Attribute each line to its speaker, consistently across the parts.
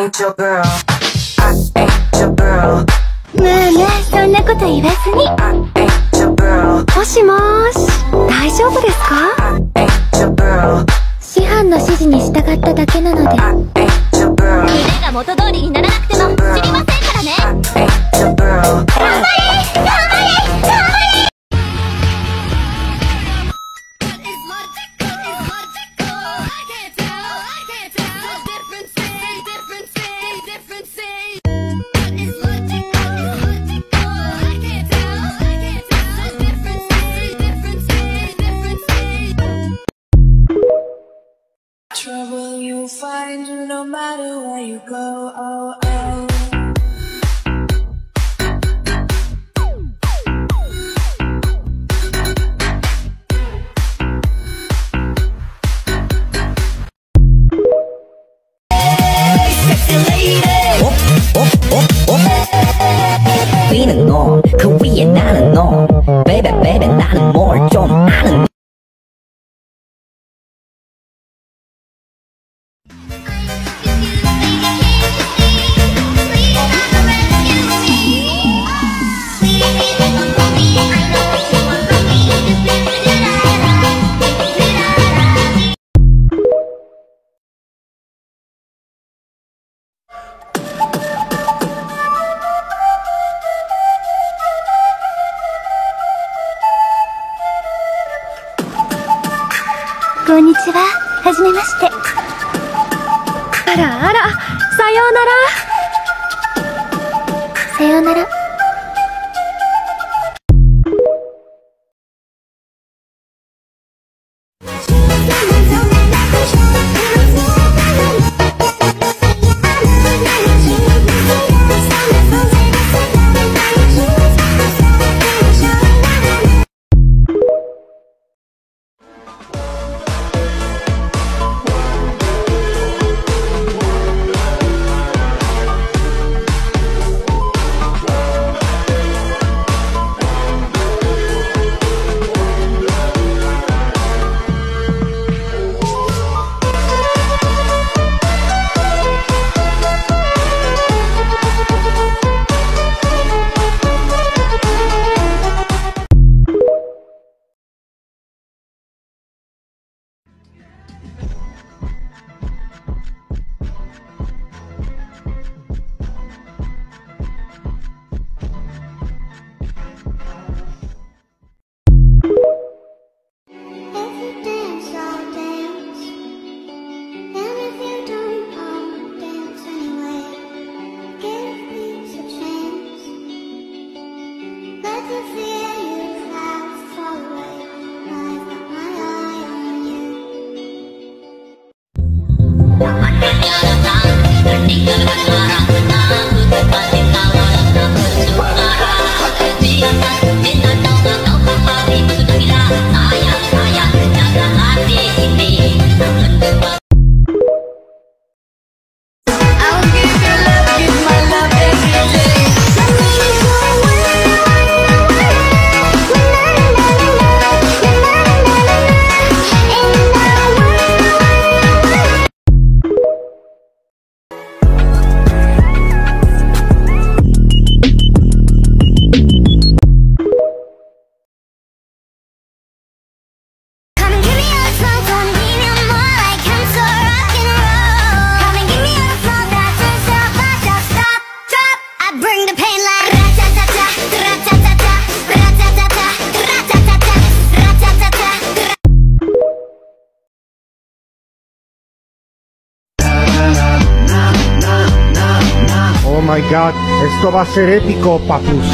Speaker 1: ain't your girl. I ain't your girl.
Speaker 2: まあまあそんなこと言わずに I ain't your girl. もしもーし大丈夫ですか I ain't your girl. 師範の指示に従っただけなので I ain't your girl.
Speaker 3: 腕が元通りにならなくても知りません
Speaker 4: Baby, 나는 뭘 좀 아는
Speaker 2: あらあらさようなら。さようなら。
Speaker 5: my god, esto va a ser épico, papus.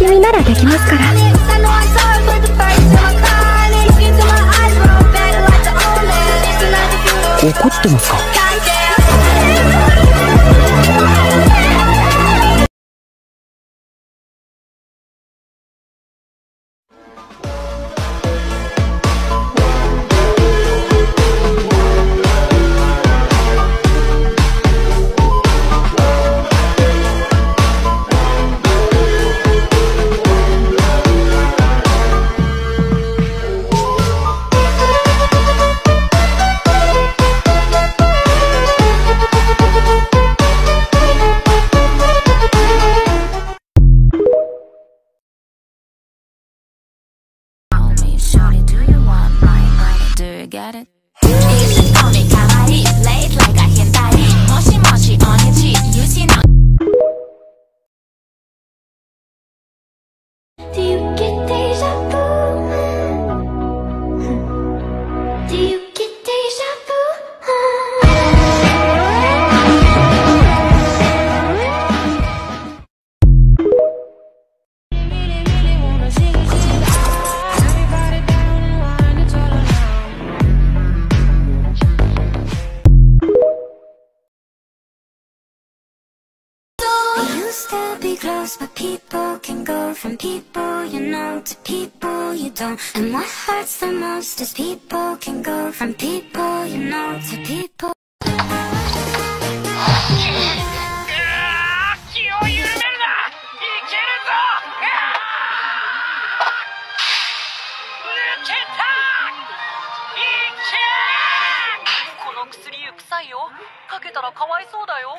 Speaker 2: 君ならできますから。
Speaker 6: 怒ってますか？
Speaker 7: at it.
Speaker 8: my people can go from people you know to people you don't. And what hurts the most is people can go from people you know to people. かけたらかわいそうだよ